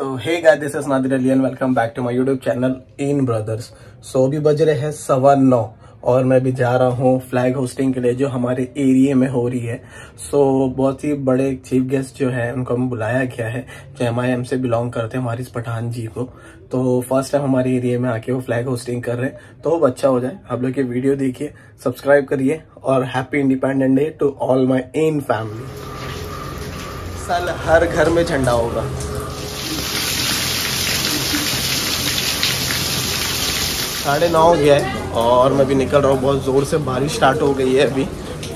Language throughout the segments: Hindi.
तो hey guys this is Nadir Ali and welcome back to my YouTube channel in brothers so अभी बज रहे हैं सवा नौ और मैं भी जा रहा हूँ फ्लैग होस्टिंग के लिए जो हमारे एरिया में हो रही है। सो so, बहुत ही बड़े चीफ गेस्ट जो है उनको हमें बुलाया गया है जो एम आई एम से बिलोंग करते हैं हमारी पठान जी को। तो फ़र्स्ट टाइम हमारे एरिया में आके वो फ्लैग होस्टिंग कर रहे हैं। तो वो अच्छा हो जाए आप लोग ये वीडियो देखिए सब्सक्राइब करिए और happy independent day to all my in family साल हर घर में झंडा होगा। साढ़े नौ हो गया है और मैं भी निकल रहा हूँ। बहुत ज़ोर से बारिश स्टार्ट हो गई है अभी।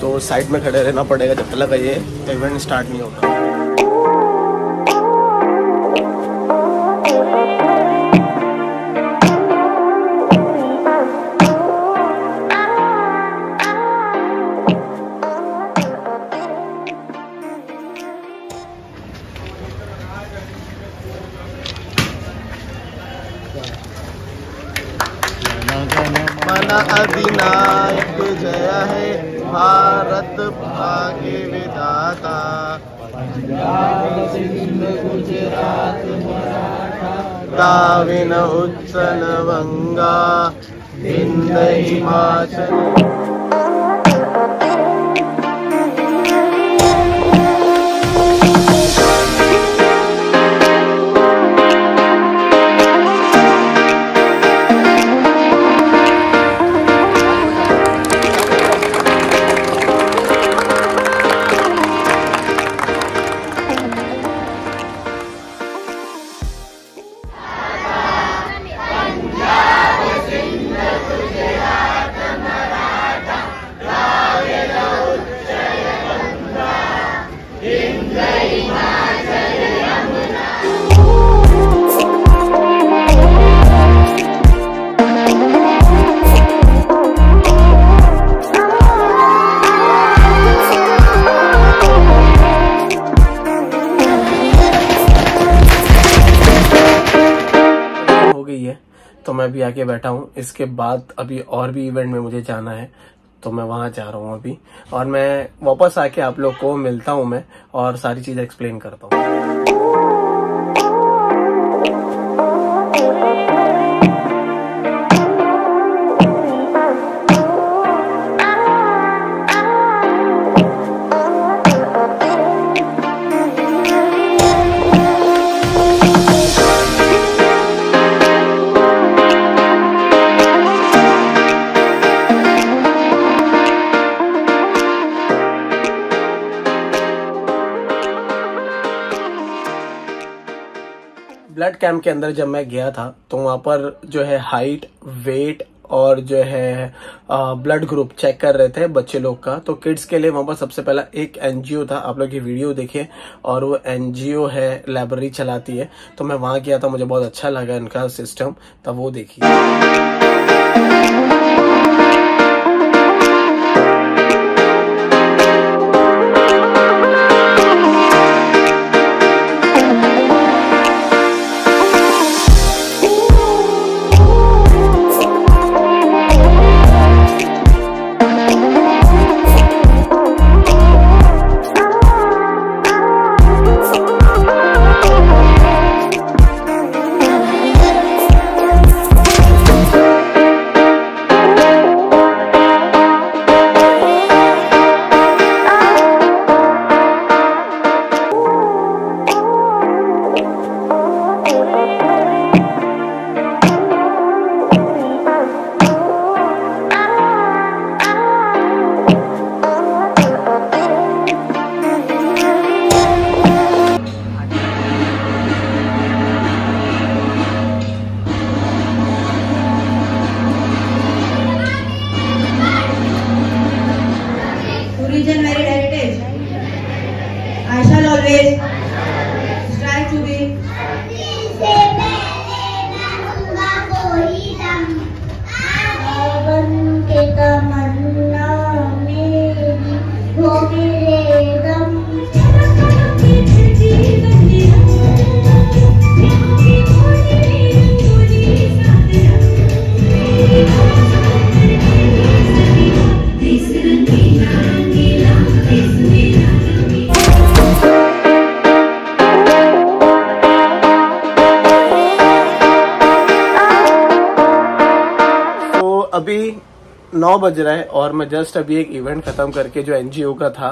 तो साइड में खड़े रहना पड़ेगा जब तक ये इवेंट स्टार्ट नहीं होता मन अधिनायक जय है भारत भाग्य विधाता। दाविन उच्चल बंगा हिंद हिमाचल। अभी आके बैठा हूँ। इसके बाद अभी और भी इवेंट में मुझे जाना है तो मैं वहाँ जा रहा हूँ अभी। और मैं वापस आके आप लोग को मिलता हूँ मैं और सारी चीज़ एक्सप्लेन करता हूँ। ब्लड कैंप के अंदर जब मैं गया था तो वहाँ पर जो है हाइट वेट और जो है ब्लड ग्रुप चेक कर रहे थे बच्चे लोग का। तो किड्स के लिए वहाँ पर सबसे पहला एक एनजीओ था। आप लोग ये वीडियो देखे और वो एनजीओ है लाइब्रेरी चलाती है। तो मैं वहाँ गया था, मुझे बहुत अच्छा लगा इनका सिस्टम तब वो देखिए David अभी नौ बज रहा है और मैं जस्ट अभी एक इवेंट खत्म करके जो एनजीओ का था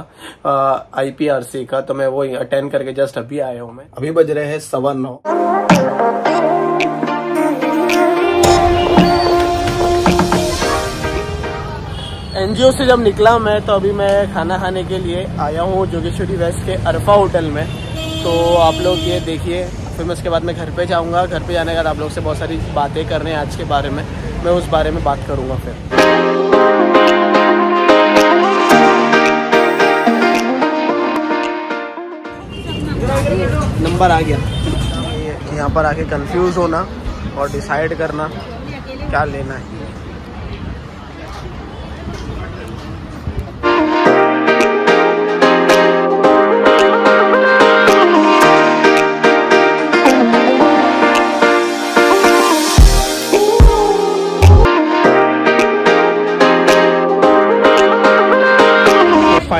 आईपीआरसी का तो मैं वो अटेंड करके जस्ट अभी आया हूँ मैं। अभी बज रहे हैं सवा नौ। एनजीओ से जब निकला मैं तो अभी मैं खाना खाने के लिए आया हूँ जोगेश्वरी वेस्ट के अरफा होटल में। तो आप लोग ये देखिए फिर मैं उसके बाद मैं घर पे जाऊँगा। घर पे जाने के बाद आप लोग से बहुत सारी बातें करने हैं आज के बारे में। मैं उस बारे में बात करूँगा फिर। नंबर आ गया। यहाँ पर आके कंफ्यूज होना और डिसाइड करना क्या लेना है।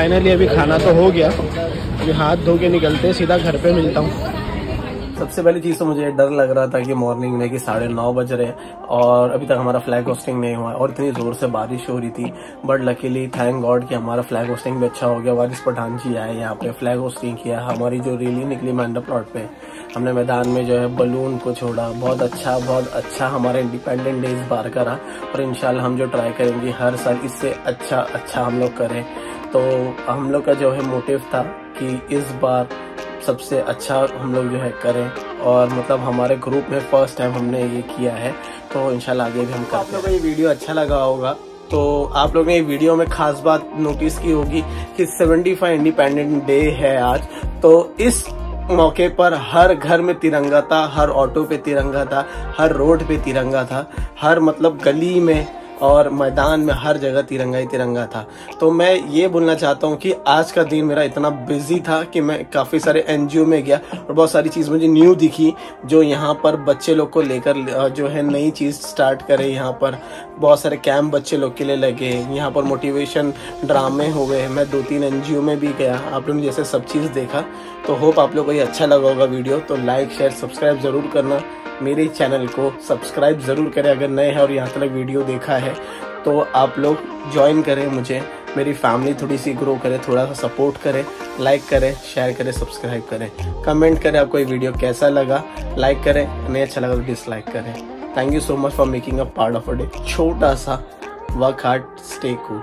फाइनली अभी खाना तो हो गया। अभी हाथ धो के निकलते सीधा घर पे मिलता हूँ। सबसे पहली चीज़ तो मुझे डर लग रहा था कि मॉर्निंग में कि साढ़े नौ बज रहे और अभी तक हमारा फ्लैग होस्टिंग नहीं हुआ और इतनी ज़ोर से बारिश हो रही थी। बट लकीली थैंक गॉड कि हमारा फ्लैग होस्टिंग भी अच्छा हो गया। वारिस पठान जी आए यहाँ पे फ्लैग होस्टिंग किया। हमारी जो रैली निकली मैंडा प्लॉट पे, हमने मैदान में जो है बलून को छोड़ा। बहुत अच्छा बहुत अच्छा हमारा इंडिपेंडेंट डे इस बार का रहा और इनशाला हम जो ट्राई करेंगे हर साल इससे अच्छा अच्छा हम लोग करें। तो हम लोग का जो है मोटिव था कि इस बार सबसे अच्छा हम लोग जो है करें और मतलब हमारे ग्रुप में फ़र्स्ट टाइम हमने ये किया है तो इनशाला आगे भी हम करते आप लोगों को ये वीडियो अच्छा लगा होगा तो आप लोगों ने वीडियो में खास बात नोटिस की होगी कि 75 इंडिपेंडेंट डे है आज तो इस मौके पर हर घर में तिरंगा था हर ऑटो पे तिरंगा था हर रोड पे तिरंगा था हर मतलब गली में और मैदान में हर जगह तिरंगा ही तिरंगा था। तो मैं ये बोलना चाहता हूँ कि आज का दिन मेरा इतना बिज़ी था कि मैं काफ़ी सारे एनजीओ में गया और बहुत सारी चीज़ मुझे न्यू दिखी, जो यहाँ पर बच्चे लोग को लेकर जो है नई चीज़ स्टार्ट करे यहाँ पर। बहुत सारे कैंप बच्चे लोग के लिए लगे, यहाँ पर मोटिवेशन ड्रामे हो गए। मैं दो तीन एनजीओ में भी गया आप लोग जैसे सब चीज़ देखा। तो होप आप लोग को ये अच्छा लगा होगा वीडियो तो लाइक शेयर सब्सक्राइब ज़रूर करना। मेरे चैनल को सब्सक्राइब ज़रूर करें अगर नए हैं और यहाँ तक वीडियो देखा है तो आप लोग ज्वाइन करें मुझे। मेरी फैमिली थोड़ी सी ग्रो करे, थोड़ा सा सपोर्ट करे लाइक करें शेयर करें सब्सक्राइब करें। कमेंट करें आपको ये वीडियो कैसा लगा लाइक करें, नहीं अच्छा लगा तो डिसलाइक करें। Thank you so much for making a part of a day छोटा सा वर्क हार्ड स्टे कूल